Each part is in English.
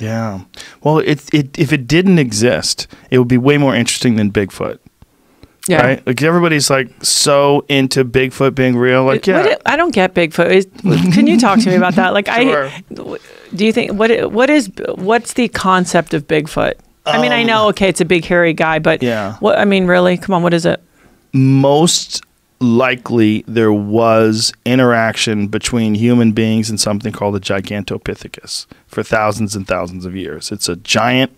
Yeah. Well, it, it if it didn't exist, it would be way more interesting than Bigfoot. Yeah. Right? Like everybody's like so into Bigfoot being real. Like, yeah. it- I don't get Bigfoot. Is, can you talk to me about that? Like, Sure. I do you think what what is what's the concept of Bigfoot? I mean, I know okay, it's a big hairy guy, but Um, Yeah. what I mean, really, come on, what is it? most likely there was interaction between human beings and something called a gigantopithecus for thousands and thousands of years. It's a giant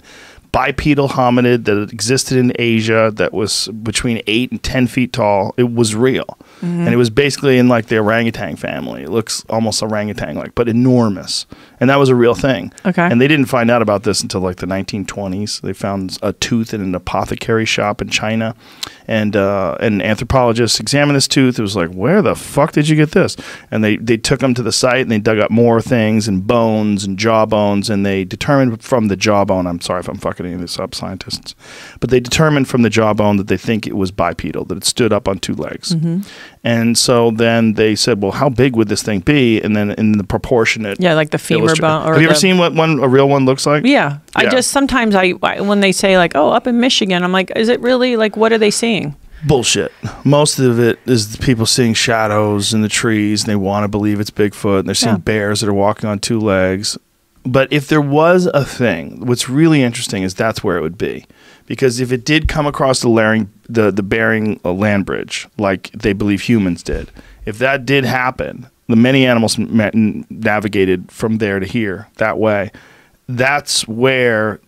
bipedal hominid that existed in Asia that was between eight and ten feet tall. It was real. And it was basically in like the orangutan family. It looks almost orangutan like, but enormous. And that was a real thing. Okay. And they didn't find out about this until like the 1920s. They found a tooth in an apothecary shop in China, and uh, an anthropologist examined this tooth. It was like, where the fuck did you get this? And they they took him to the site and they dug up more things and bones and jaw bones, and they determined from the jawbone. I'm sorry if I'm fucking any of the up, scientists, but they determined from the jawbone that they think it was bipedal, that it stood up on two legs. Mm-hmm. And so then they said, well, how big would this thing be? And then in the proportionate Yeah, like the femur illustra- bone. Or Have you ever seen what one a real one looks like? Yeah, I just sometimes I, I when they say like, oh, up in Michigan, I'm like, is it really like what are they seeing? Bullshit. Most of it is people seeing shadows in the trees and they want to believe it's Bigfoot and they're seeing Yeah. bears that are walking on two legs. But if there was a thing, what's really interesting is that's where it would be. Because if it did come across the, Laring, the, the Bering uh, land bridge, like they believe humans did, if that did happen, the many animals ma- navigated from there to here that way. That's where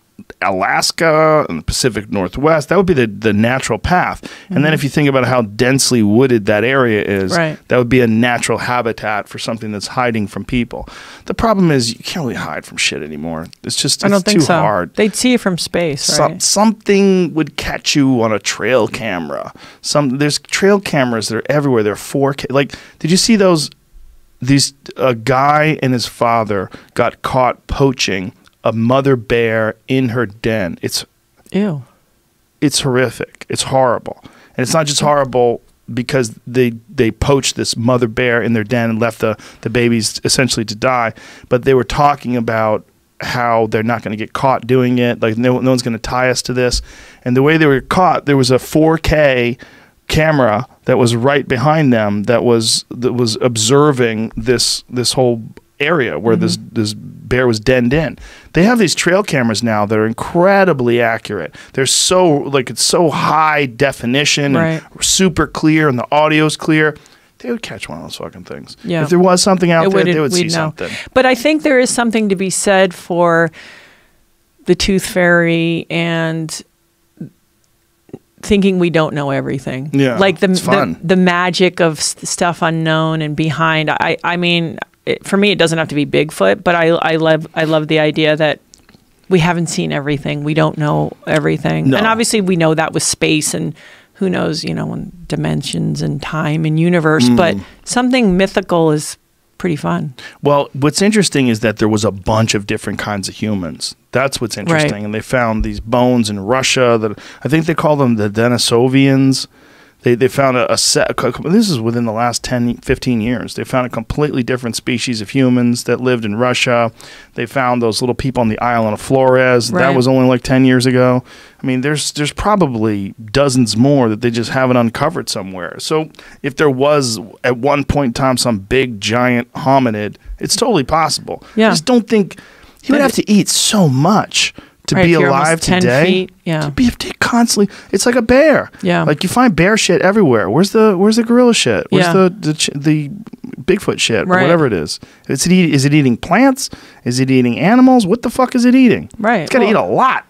Alaska and the Pacific Northwest, that would be the, the natural path. And then if you think about how densely wooded that area is, Right. that would be a natural habitat for something that's hiding from people. The problem is you can't really hide from shit anymore. It's just I it's don't think too so. hard. They'd see it from space, Some, right? something would catch you on a trail camera. Some there's trail cameras that are everywhere. They're 4K. Like, did you see those? These a guy and his father got caught poaching a mother bear in her den. It's Ew. it's horrific. It's horrible, and it's not just horrible because they they poached this mother bear in their den and left the the babies essentially to die. But they were talking about how they're not going to get caught doing it. Like no, no one's going to tie us to this. And the way they were caught, there was a 4K camera that was right behind them that was that was observing this this whole area where this mm-hmm. this bear was denned in. They have these trail cameras now that are incredibly accurate. They're so like it's so high definition Right. and super clear and the audio's clear. They would catch one of those fucking things. Yeah. If there was something out It there, they would see know. something. But I think there is something to be said for the tooth fairy and thinking we don't know everything. Yeah, like the the, the magic of s- stuff unknown and behind. I I mean, it, for me, it doesn't have to be Bigfoot, but I I love I love the idea that. We haven't seen everything. We don't know everything. No. And obviously we know that with space and who knows, you know, dimensions and time and universe, Mm. but something mythical is pretty fun. Well, what's interesting is that there was a bunch of different kinds of humans. That's what's interesting. Right. And they found these bones in Russia that I think they call them the Denisovians. They, they found a, a set, a this is within the last 10, 15 years. They found a completely different species of humans that lived in Russia. They found those little people on the island of Flores. That was only like 10 years ago. I mean, there's there's probably dozens more that they just haven't uncovered somewhere. So if there was at one point in time some big giant hominid, it's totally possible. Yeah. I just don't think he would have to eat so much to Right, be if you're almost alive 10 today. feet, yeah. To be constantly, it's like a bear. Yeah. Like you find bear shit everywhere. Where's the Where's the gorilla shit? Where's Yeah. the the, the Bigfoot shit? Or whatever it is. Is it eat, Is it eating plants? Is it eating animals? What the fuck is it eating? Right. It's got to Well- eat a lot.